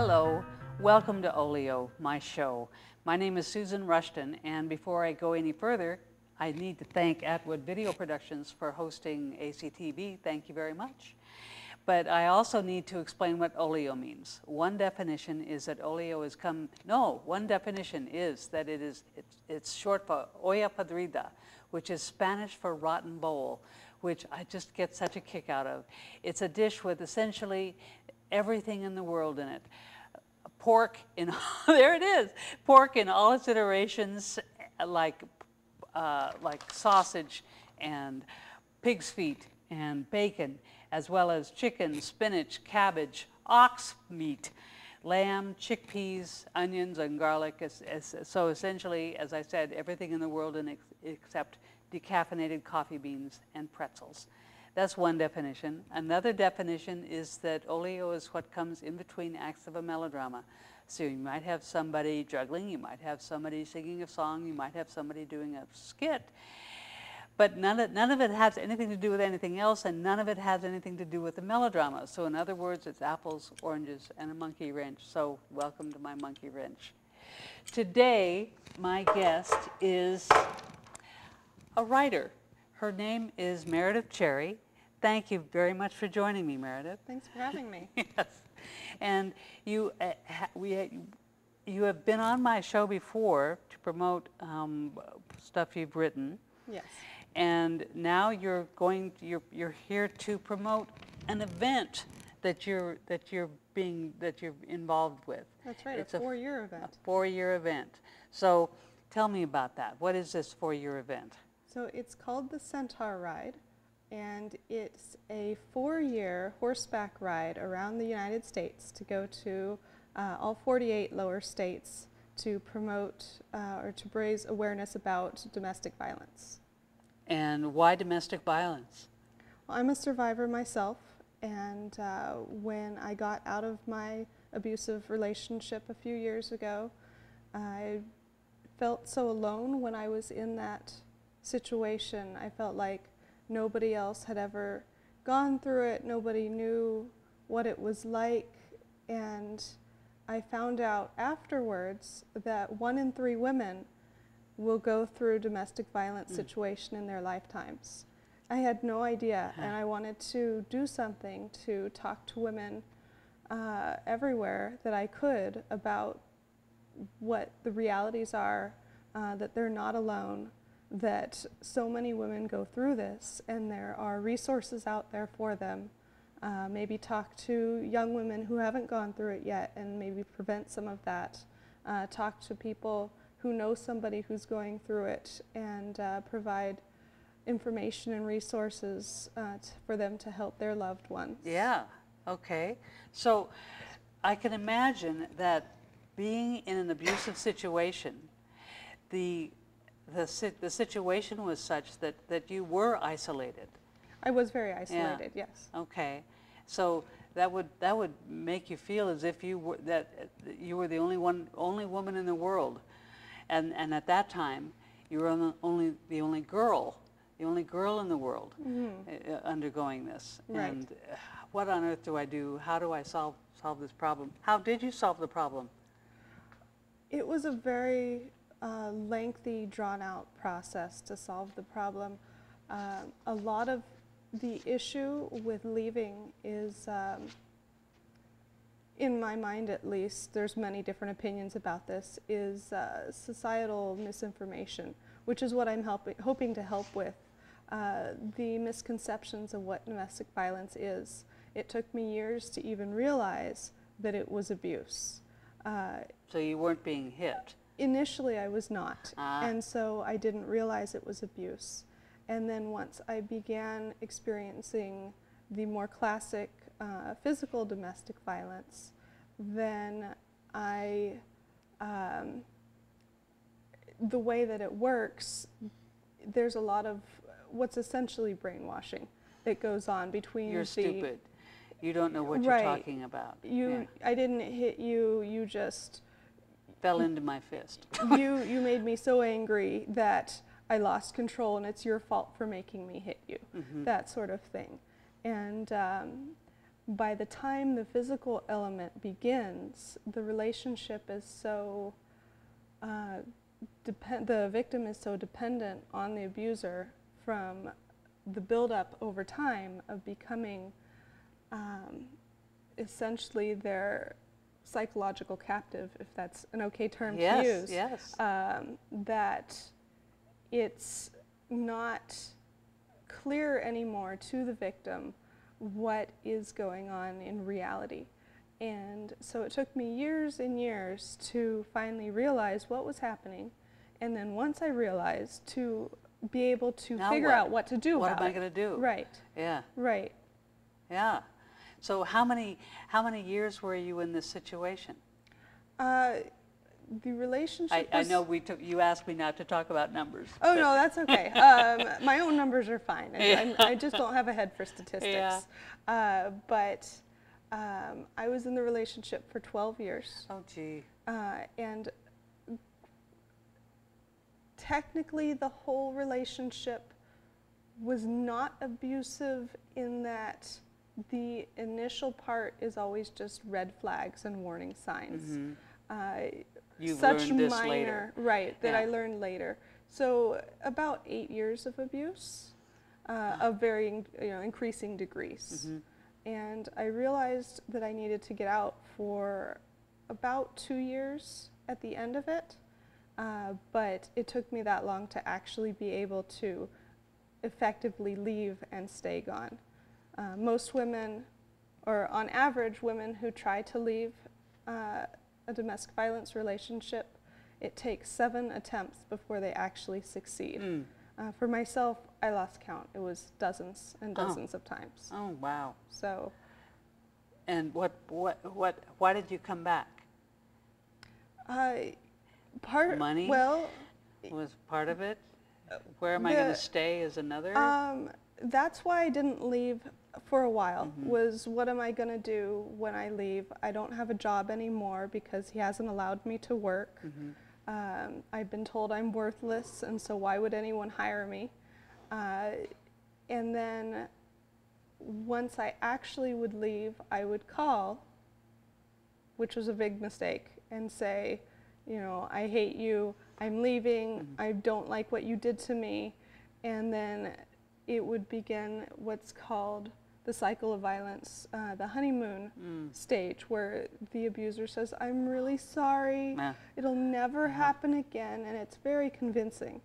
Hello, welcome to Olio, my show. My name is Susan Rushton, and before I go any further, I need to thank Atwood Video Productions for hosting ACTV. Thank you very much. But I also need to explain what olio means. One definition is that olio is come, no, one definition is that it is, it's, it's short for olla podrida, which is Spanish for rotten bowl, which I just get such a kick out of. It's a dish with essentially everything in the world in it. Pork in, there it is, pork in all its iterations, like, uh, like sausage and pig's feet and bacon as well as chicken, spinach, cabbage, ox meat, lamb, chickpeas, onions, and garlic. So essentially, as I said, everything in the world except decaffeinated coffee beans and pretzels. That's one definition. Another definition is that olio is what comes in between acts of a melodrama. So you might have somebody juggling, you might have somebody singing a song, you might have somebody doing a skit, but none of, none of it has anything to do with anything else, and none of it has anything to do with the melodrama. So in other words, it's apples, oranges, and a monkey wrench. So welcome to my monkey wrench. Today, my guest is a writer. Her name is Meredith Cherry. Thank you very much for joining me, Meredith. Thanks for having me. yes. And you, uh, we, you have been on my show before to promote um, stuff you've written. Yes and now you're going you're you're here to promote an event that you're that you're being that you're involved with. That's right, it's a four-year event. A four-year event. So tell me about that. What is this four-year event? So it's called the Centaur Ride, and it's a four-year horseback ride around the United States to go to uh, all 48 lower states to promote uh, or to raise awareness about domestic violence. And why domestic violence? Well, I'm a survivor myself, and uh, when I got out of my abusive relationship a few years ago, I felt so alone when I was in that situation. I felt like nobody else had ever gone through it, nobody knew what it was like, and I found out afterwards that one in three women will go through domestic violence mm. situation in their lifetimes. I had no idea, and I wanted to do something to talk to women uh, everywhere that I could about what the realities are, uh, that they're not alone, that so many women go through this, and there are resources out there for them. Uh, maybe talk to young women who haven't gone through it yet and maybe prevent some of that. Uh, talk to people who know somebody who's going through it and uh, provide information and resources uh, for them to help their loved ones. Yeah, okay. So I can imagine that being in an abusive situation, the, the, the situation was such that, that you were isolated. I was very isolated, yeah. yes. Okay. So that would that would make you feel as if you were that you were the only one only woman in the world and, and at that time, you were only the only girl, the only girl in the world mm-hmm. uh, undergoing this. Right. And uh, what on earth do I do? How do I solve solve this problem? How did you solve the problem? It was a very uh, lengthy, drawn-out process to solve the problem. Uh, a lot of the issue with leaving is um, in my mind at least, there's many different opinions about this, is uh, societal misinformation, which is what I'm hoping to help with. Uh, the misconceptions of what domestic violence is. It took me years to even realize that it was abuse. Uh, so you weren't being hit? Initially I was not, ah. and so I didn't realize it was abuse. And then once I began experiencing the more classic uh, physical domestic violence, then I, um, the way that it works, there's a lot of what's essentially brainwashing that goes on between You're the, stupid. You don't know what right. you're talking about. You, yeah. I didn't hit you. You just fell into my fist. you, you made me so angry that I lost control, and it's your fault for making me hit you. Mm -hmm. That sort of thing, and um, by the time the physical element begins, the relationship is so uh, depend. The victim is so dependent on the abuser from the buildup over time of becoming um, essentially their psychological captive, if that's an okay term yes, to use. Yes. Um, that it's not clear anymore to the victim what is going on in reality. And so it took me years and years to finally realize what was happening. And then once I realized, to be able to Now figure what? out what to do what am I going to do? Right, Yeah. right. Yeah. So how many how many years were you in this situation? Uh, the relationship I, I know we took, you asked me not to talk about numbers. Oh no, that's okay. Um, my own numbers are fine. I, I just don't have a head for statistics. Yeah. Uh, but um, I was in the relationship for 12 years, Oh gee. uh, and technically the whole relationship was not abusive in that the initial part is always just red flags and warning signs. Mhm. Uh, You've such learned this minor, later. right? That I learned later. So about eight years of abuse, uh, of varying, you know, increasing degrees, Mhm. and I realized that I needed to get out for about two years at the end of it. Uh, but it took me that long to actually be able to effectively leave and stay gone. Uh, most women, or on average, women who try to leave uh, a domestic violence relationship, it takes seven attempts before they actually succeed. Mm. Uh, for myself, I lost count. It was dozens and Oh. dozens of times. Oh wow. So, And what what what? Why did you come back? uh, part Money? Well, Was part of it? Where am I going to stay? Is another? Um, that's why I didn't leave for a while. Mhm. Was what am I going to do when I leave? I don't have a job anymore because he hasn't allowed me to work. Mhm. Um, I've been told I'm worthless, and so why would anyone hire me? Uh, and then once I actually would leave, I would call, which was a big mistake, and say, you know, I hate you, I'm leaving, Mhm. I don't like what you did to me. And then it would begin what's called the cycle of violence, uh, the honeymoon Mm. stage, where the abuser says, I'm really sorry. Yeah. It'll never Uh-huh. happen again, and it's very convincing.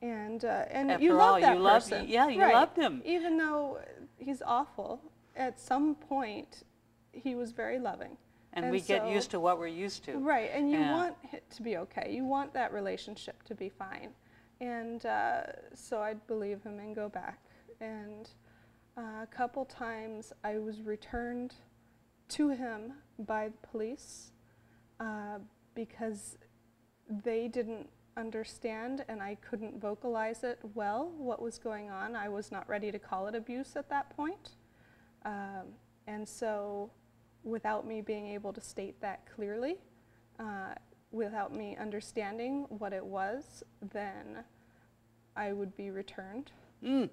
And uh, and After you love all, that you loved- person. yeah, you Right. loved him. Even though he's awful, at some point he was very loving. And, And we get used to what we're used to. Right, and you Yeah. want it to be okay. You want that relationship to be fine. And uh, so I'd believe him and go back. And uh, a couple times I was returned to him by the police uh, because they didn't understand and I couldn't vocalize it well, what was going on. I was not ready to call it abuse at that point. Um, and so, without me being able to state that clearly, uh, without me understanding what it was, then I would be returned. Mm.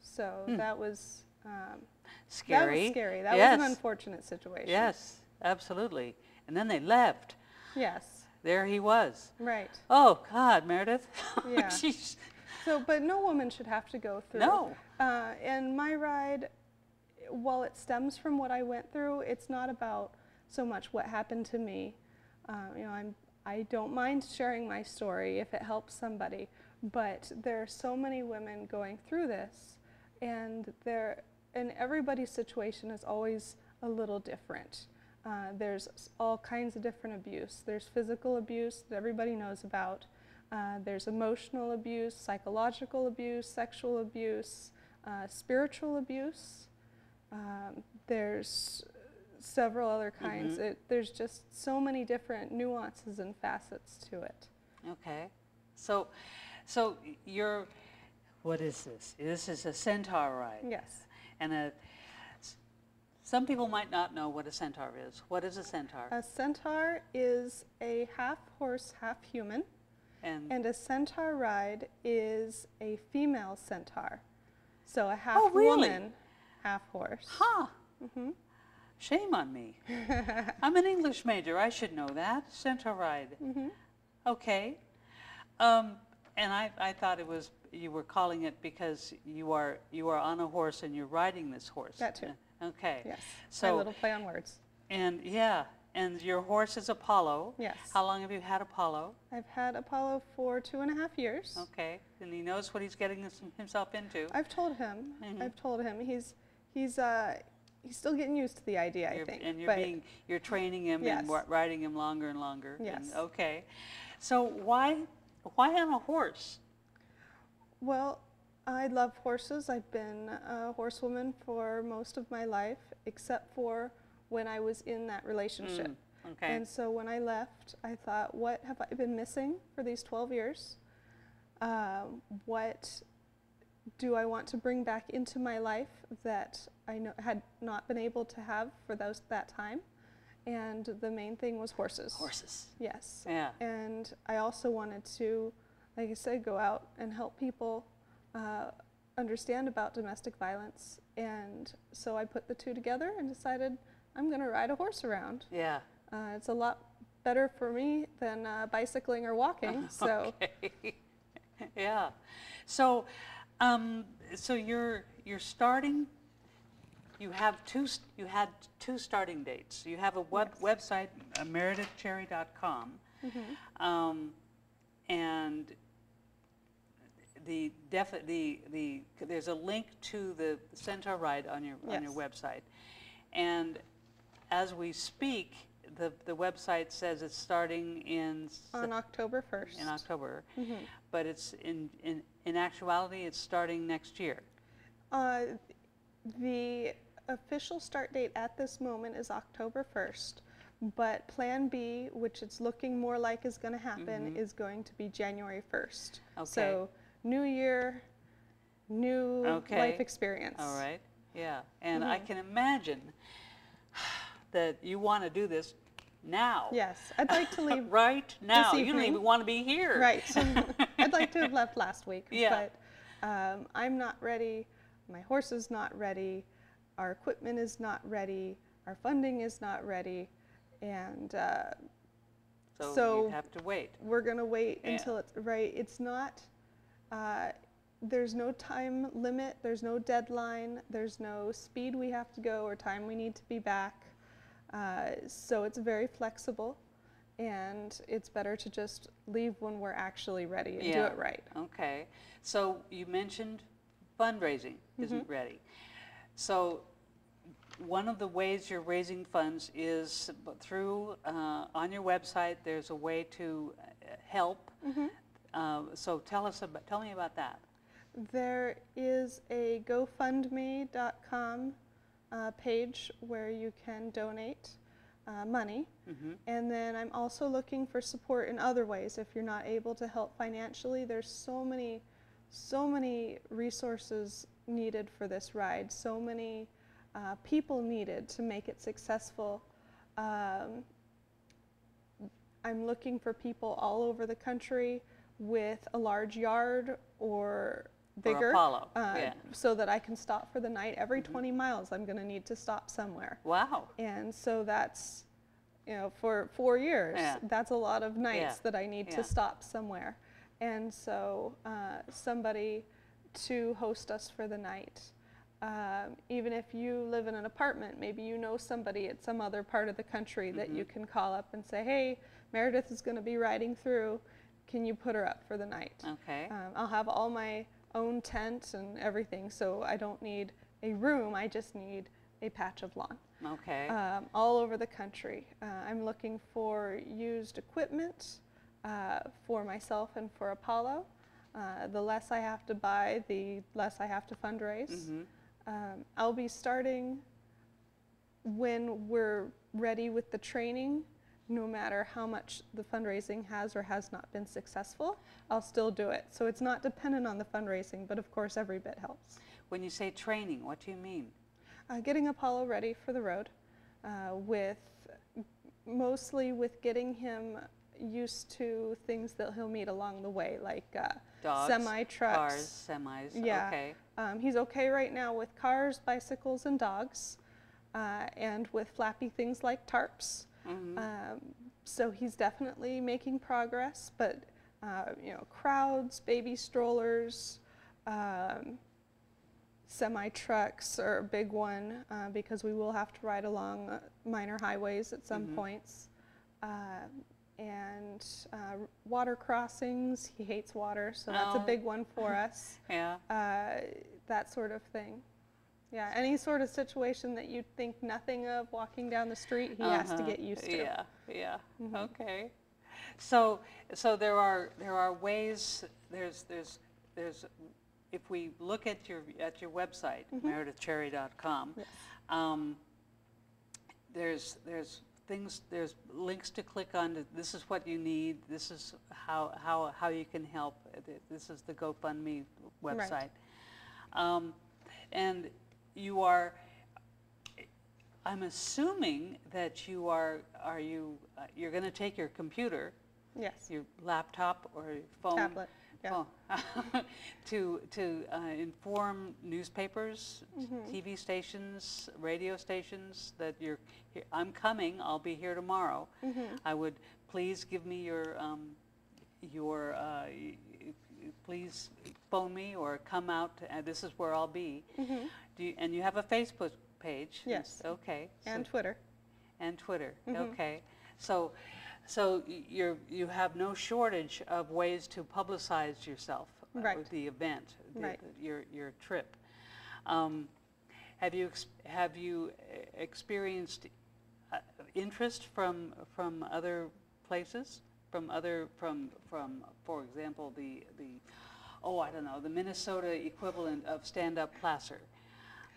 So Hmm. that was um, Scary. That was scary. That yes. was an unfortunate situation. Yes, absolutely. And then they left. Yes. There he was. Right. Oh God, Meredith. Yeah. She's- So, but no woman should have to go through. no. Uh, and my ride, while it stems from what I went through, it's not about so much what happened to me. Uh, you know, I'm I don't mind sharing my story if it helps somebody, but there are so many women going through this, and there and everybody's situation is always a little different. Uh, there's all kinds of different abuse. There's physical abuse that everybody knows about. Uh, there's emotional abuse, psychological abuse, sexual abuse, uh, spiritual abuse. Um, there's several other kinds. Mhm. It, there's just so many different nuances and facets to it. Okay. So, so you're. What is this? This is a centaur ride. Yes. And a. Some people might not know what a centaur is. What is a centaur? A centaur is a half horse, half human, and and a centaur ride is a female centaur. So a half Oh, really? woman, half horse. huh. hmm Shame on me. I'm an English major. I should know that. Centaur ride. hmm Okay. Um, and I, I thought it was you were calling it because you are you are on a horse and you're riding this horse. That too. Okay. Yes. So my little play on words. and yeah, and your horse is Apollo. Yes. How long have you had Apollo? I've had Apollo for two and a half years. Okay. And he knows what he's getting himself into. I've told him. Mhm. I've told him. He's he's uh he's still getting used to the idea. I You're- think. And you're being, you're training him and Yes. wa- riding him longer and longer. and- Yes. Okay. So why, why on a horse? Well, I love horses. I've been a horsewoman for most of my life, except for when I was in that relationship. Mm, Okay. And so when I left, I thought, what have I been missing for these 12 years? Um, what do I want to bring back into my life that I know, had not been able to have for those that time? And the main thing was horses. Horses. Yes. Yeah. And I also wanted to, like I said, go out and help people uh, understand about domestic violence. And so I put the two together and decided I'm going to ride a horse around. Yeah. Uh, it's a lot better for me than uh, bicycling or walking. So Okay. yeah. So, um, so you're you're starting. You have two. You had two starting dates. You have a web Yes. website, uh, meredithcherry.com, mhm. um, and the defi- the the there's a link to the Centaur ride on your on your website, and as we speak, the the website says it's starting in on October 1st. in October, Mhm. but it's in, in, in actuality, it's starting next year. Uh, the official start date at this moment is October 1st, but Plan B, which it's looking more like is going to happen, Mhm. is going to be January 1st. Okay. So, new year, new Okay. life experience. All right, yeah. And I Mhm. can imagine that you want to do this now. Yes, I'd like to leave. right now. You don't even want to be here. right. I'd like to have left last week, Yeah. but um, I'm not ready. My horse is not ready. Our equipment is not ready. Our funding is not ready, and uh, So, So- you have to wait. we're gonna wait Yeah. until it's right. It's not. Uh, there's no time limit. There's no deadline. There's no speed we have to go or time we need to be back. Uh, so it's very flexible, and it's better to just leave when we're actually ready and do it right. Okay. So you mentioned fundraising isn't Mm-hmm. ready. So one of the ways you're raising funds is through, uh, on your website, there's a way to uh, help. Mm-hmm. Uh, So tell us about, tell me about that. There is a GoFundMe.com uh, page where you can donate uh, money. Mhm. And then I'm also looking for support in other ways. If you're not able to help financially, there's so many, so many resources needed for this ride, so many uh, people needed to make it successful. Um, I'm looking for people all over the country with a large yard or bigger. Uh, yeah. So that I can stop for the night. Every Mm-hmm. 20 miles, I'm going to need to stop somewhere. Wow. And so that's, you know, for four years, Yeah. that's a lot of nights Yeah. that I need to stop somewhere. And so uh, somebody to host us for the night. Um, even if you live in an apartment, maybe you know somebody at some other part of the country that Mm-hmm. you can call up and say, hey, Meredith is going to be riding through. Can you put her up for the night? Okay. Um, I'll have all my own tent and everything, so I don't need a room, I just need a patch of lawn. Okay. Um, all over the country. Uh, I'm looking for used equipment uh, for myself and for Apollo. Uh, the less I have to buy, the less I have to fundraise. Mhm. Um, I'll be starting when we're ready with the training, no matter how much the fundraising has or has not been successful, I'll still do it. So it's not dependent on the fundraising, but of course, every bit helps. When you say training, what do you mean? Uh, getting Apollo ready for the road, uh, with mostly with getting him used to things that he'll meet along the way, like uh, Dogs, semi trucks. Cars, semis. Yeah. Okay. Um, he's okay right now with cars, bicycles, and dogs. uh, and with flappy things like tarps. Mhm. Um, so he's definitely making progress, but uh, you know, crowds, baby strollers, um, semi trucks are a big one uh, because we will have to ride along uh, minor highways at some Mhm. points. Um and uh, water crossings, he hates water, so that's a Oh. big one for us. Yeah. Uh, that sort of thing. Yeah, any sort of situation that you'd think nothing of walking down the street, he has to Uh-huh. get used to. Yeah, yeah, Mhm. okay. So, so there are, there are ways, there's, there's, there's, if we look at your, at your website, Mhm. meredithcherry.com, Yes. um, there's, there's things, there's links to click on, to, this is what you need, this is how, how, how you can help, uh, this is the GoFundMe Right. website. Um, and you are, I'm assuming that you are, are you, uh, you're going to take your computer, Yes. your laptop or your phone, Tablet. Yeah. phone, to to uh, inform newspapers, Mhm. TV stations, radio stations that you're. I'm coming. I'll be here tomorrow. Mhm. I would please give me your um, your. Uh, please phone me or come out. And this is where I'll be. Mhm. Do you, and you have a Facebook page? Yes. Okay. so- And Twitter. and Twitter. Mhm. Okay, so so you're you have no shortage of ways to publicize yourself, uh, Right. the event, the, Right. the- your your trip. Um, have you ex- have you uh, experienced uh, interest from from other places, from other from from for example the the oh I don't know the Minnesota equivalent of stand up Placer.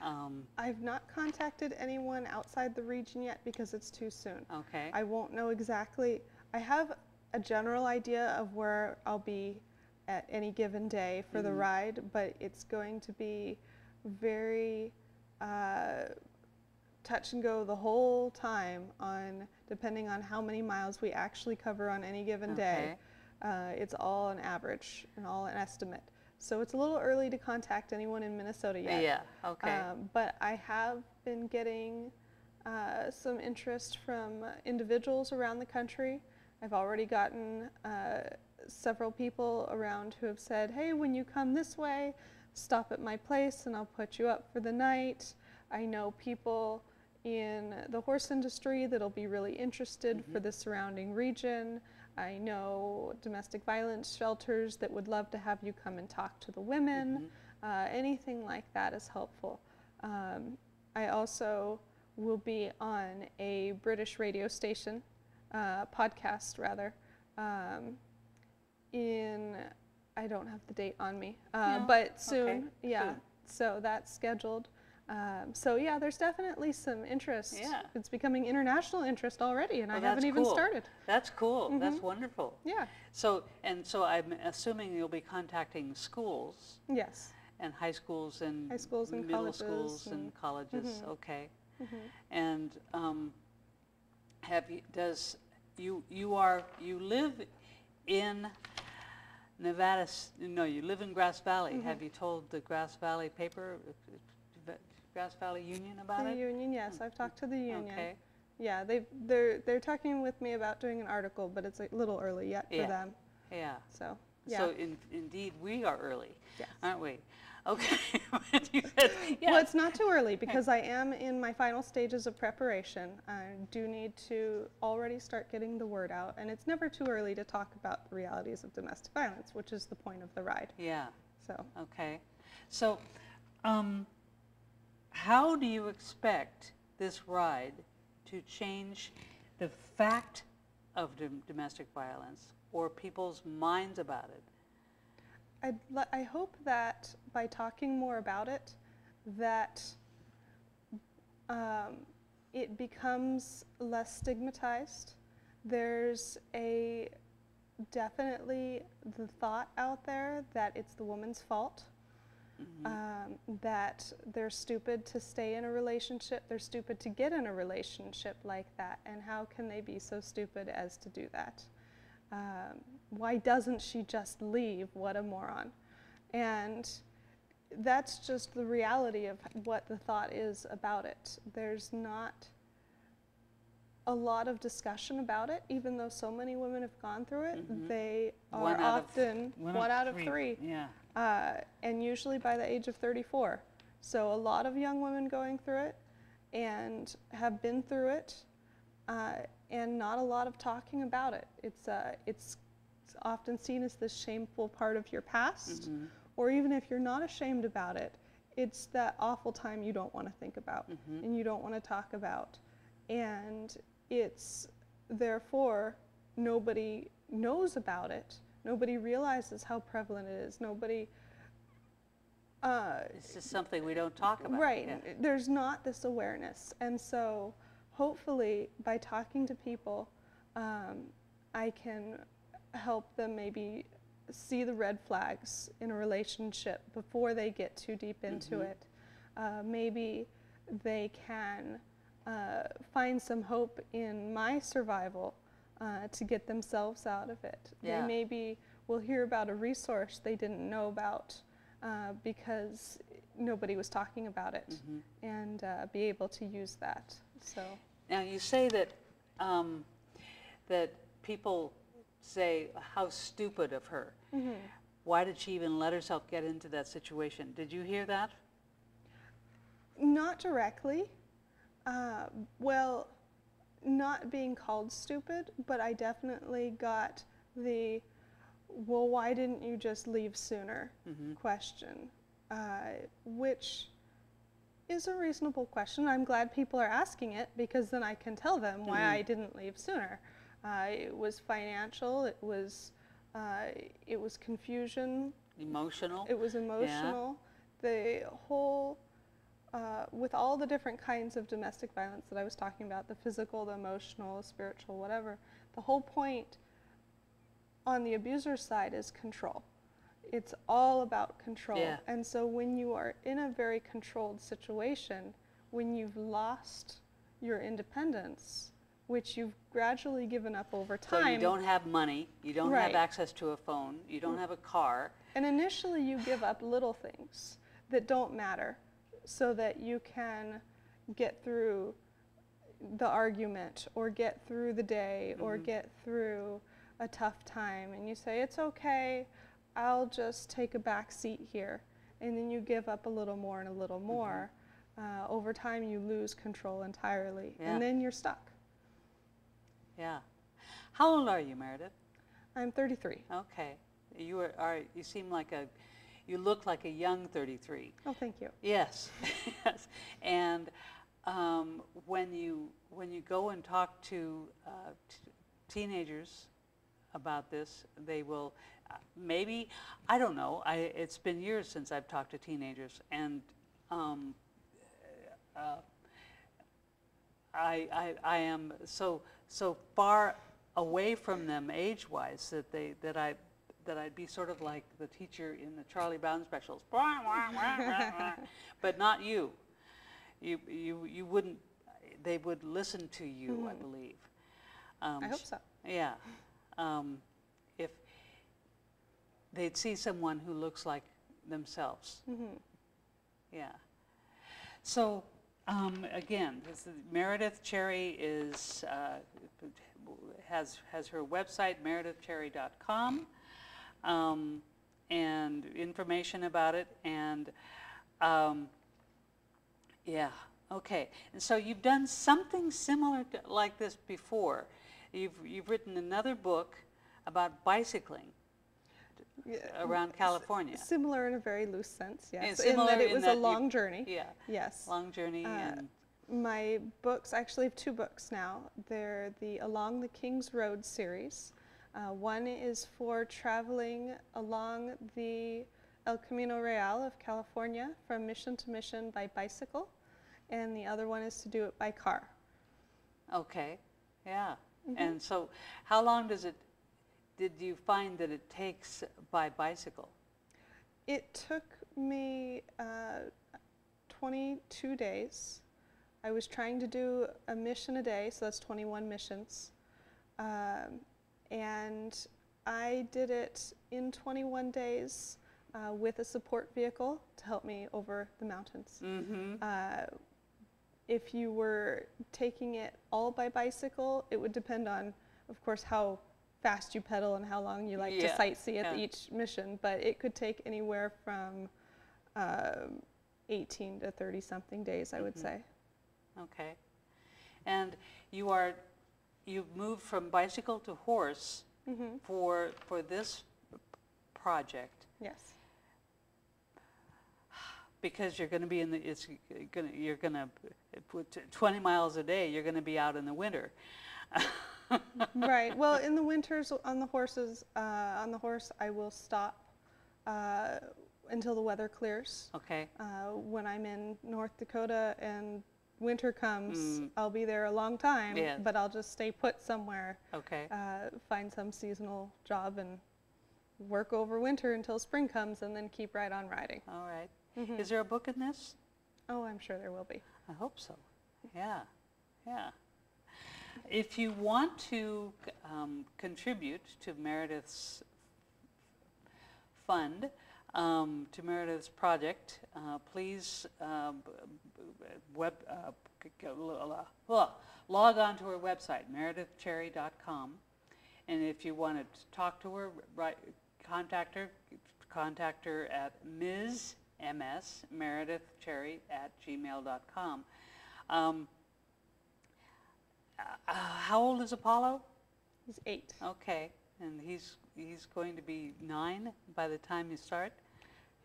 Um, I've not contacted anyone outside the region yet because it's too soon. okay. I won't know exactly. I have a general idea of where I'll be at any given day for the Mhm. ride, but it's going to be very uh, touch and go the whole time on depending on how many miles we actually cover on any given day. Uh, it's all an average and all an estimate. So it's a little early to contact anyone in Minnesota yet. Yeah. Okay. Um, but I have been getting uh, some interest from individuals around the country. I've already gotten uh, several people around who have said, hey, when you come this way, stop at my place and I'll put you up for the night. I know people in the horse industry that'll be really interested for Mhm. the surrounding region. I know domestic violence shelters that would love to have you come and talk to the women. Mhm. Uh, anything like that is helpful. Um, I also will be on a British radio station, uh, podcast rather, um, in, I don't have the date on me, uh, No, but soon, okay, yeah. So that's scheduled. Um, so yeah, there's definitely some interest. Yeah. It's becoming international interest already, and I haven't even cool. started. That's cool. That's Mhm. wonderful. Yeah. So, and so I'm assuming you'll be contacting schools Yes. and high schools and High schools and middle colleges schools and, and- colleges. Mhm. Okay. hmm And um, have you? Does you you are you live in Nevada? No, you live in Grass Valley. Mhm. Have you told the Grass Valley paper, Grass Valley Union about The it? union, yes, I've talked to the union. Okay. Yeah, they they're they're talking with me about doing an article, but it's a little early yet for Yeah. them. Yeah. So yeah, So in, indeed, we are early, yes. aren't we? Okay. said, Well, it's not too early because I am in my final stages of preparation. I do need to already start getting the word out, and it's never too early to talk about the realities of domestic violence, which is the point of the ride. Yeah. So Okay. So, um, how do you expect this ride to change the fact of dom- domestic violence or people's minds about it? I hope that by talking more about it, that um, it becomes less stigmatized. There's a definitely the thought out there that it's the woman's fault, Mhm. um, that they're stupid to stay in a relationship, they're stupid to get in a relationship like that, and how can they be so stupid as to do that? Um, why doesn't she just leave? What a moron. And that's just the reality of what the thought is about it. There's not a lot of discussion about it, even though so many women have gone through it. Mhm. They are One out of- often one, out of three, Yeah. Uh, and usually by the age of 34. So a lot of young women going through it and have been through it, uh, and not a lot of talking about it. It's uh, it's often seen as this shameful part of your past, Mhm. or even if you're not ashamed about it, it's that awful time you don't want to think about Mhm. and you don't want to talk about, and it's therefore nobody knows about it. Nobody realizes how prevalent it is. Nobody. Uh, It's just something we don't talk about. Right. yeah. There's not this awareness. And so, hopefully, by talking to people, um, I can help them maybe see the red flags in a relationship before they get too deep into Mhm. it. Uh, maybe they can uh, find some hope in my survival uh, to get themselves out of it. Yeah. They maybe will hear about a resource they didn't know about uh, because nobody was talking about it Mhm. and uh, be able to use that. So, Now, you say that, um, that people say, how stupid of her. mhm. Why did she even let herself get into that situation? Did you hear that? not directly. Uh, well, not being called stupid, but I definitely got the, well, why didn't you just leave sooner Mhm. question, uh, which is a reasonable question. I'm glad people are asking it because then I can tell them why Mhm. I didn't leave sooner. Uh, it was financial. It was uh, it was confusion. Emotional? It was emotional. The whole uh, with all the different kinds of domestic violence that I was talking about the physical, the emotional, the spiritual, whatever the whole point on the abuser side is control. It's all about control. Yeah. And so when you are in a very controlled situation, when you've lost your independence, which you've gradually given up over time. So you don't have money, you don't Right. have access to a phone, you don't have a car. and initially you give up little things that don't matter so that you can get through the argument or get through the day or Mhm. get through a tough time and you say it's okay i'll just take a back seat here and then you give up a little more and a little Mm-hmm. more uh, over time you lose control entirely Yeah. and then you're stuck Yeah. How old are you, Meredith? i'm 33 Okay. You are, are you seem like a, you look like a young 33. oh thank you Yes, yes. And um, when you when you go and talk to uh, t- teenagers about this, they will uh, maybe I don't know. I it's been years since I've talked to teenagers, and um, uh, I, I I am so so far away from them age-wise that they that I that I'd be sort of like the teacher in the Charlie Brown specials, but not you. You you you wouldn't. They would listen to you, I Mhm. believe. Um, i hope so Yeah. Um, if they'd see someone who looks like themselves. Mm -hmm. Yeah. So, um, again, this is, Meredith Cherry is, uh, has, has her website, meredithcherry.com, um, and information about it. And, um, yeah, okay. And so you've done something similar to, like this before. You've, you've written another book about bicycling Yeah, around California. Similar in a very loose sense, yes. in that it was that a you- long journey. Yeah, Yes. long journey Uh, and, My books, I actually have two books now. They're the Along the King's Road series. Uh, one is for traveling along the El Camino Real of California from mission to mission by bicycle, and the other one is to do it by car. okay, yeah. Mhm. And so how long does it, did you find that it takes by bicycle? It took me uh, 22 days. I was trying to do a mission a day, so that's 21 missions. Um, and I did it in 21 days uh, with a support vehicle to help me over the mountains. Mm-hmm. Uh, if you were taking it all by bicycle, it would depend on, of course, how fast you pedal and how long you like Yeah, to sightsee at yeah. each mission. But it could take anywhere from um 18 to 30 something days, I would Mhm. say. Okay. And you are, you've moved from bicycle to horse hmm for, for this project Yes. because you're going to be in the, it's going to, you're going to, put 20 miles a day, you're going to be out in the winter. right. Well, in the winters on the horses, uh, on the horse, I will stop uh, until the weather clears. Okay, Uh, when I'm in North Dakota and winter comes, Mm. I'll be there a long time, Yes. but I'll just stay put somewhere, okay, uh, find some seasonal job and work over winter until spring comes and then keep right on riding. all right. Mhm. Is there a book in this? Oh, I'm sure there will be. I hope so. Yeah, yeah. If you want to um, contribute to Meredith's fund, um, to Meredith's project, uh, please b- web, uh, g- g- l- l- log on to her website, meredithcherry.com. And if you want to talk to her, write, contact her, contact her at Ms. MS Meredith at gmail.com. Um, uh, how old is Apollo? He's eight. Okay, and he's he's going to be nine by the time you start.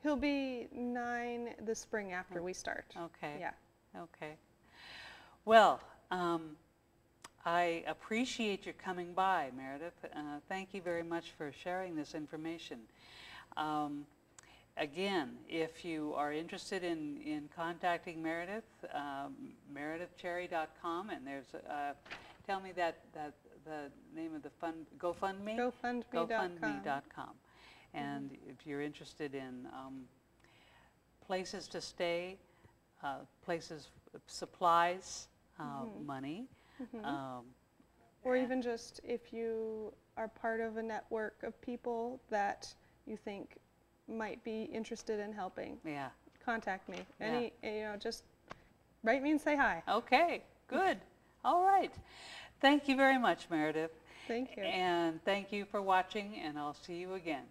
He'll be nine the spring after we start. Okay. Yeah. Okay. Well, um, I appreciate your coming by, Meredith. Uh, thank you very much for sharing this information. Um, again, if you are interested in, in contacting Meredith, um, meredithcherry.com, and there's, uh, tell me that, that the name of the fund, GoFundMe? GoFundMe.com. GoFundMe.com. And if you're interested in um, places to stay, uh, places, supplies, uh, Mhm. money, Mhm. um, Or even just if you are part of a network of people that you think might be interested in helping, yeah. contact me. Yeah. Any, you know, just write me and say hi. Okay, good. All right. Thank you very much, Meredith. Thank you. And thank you for watching, and I'll see you again.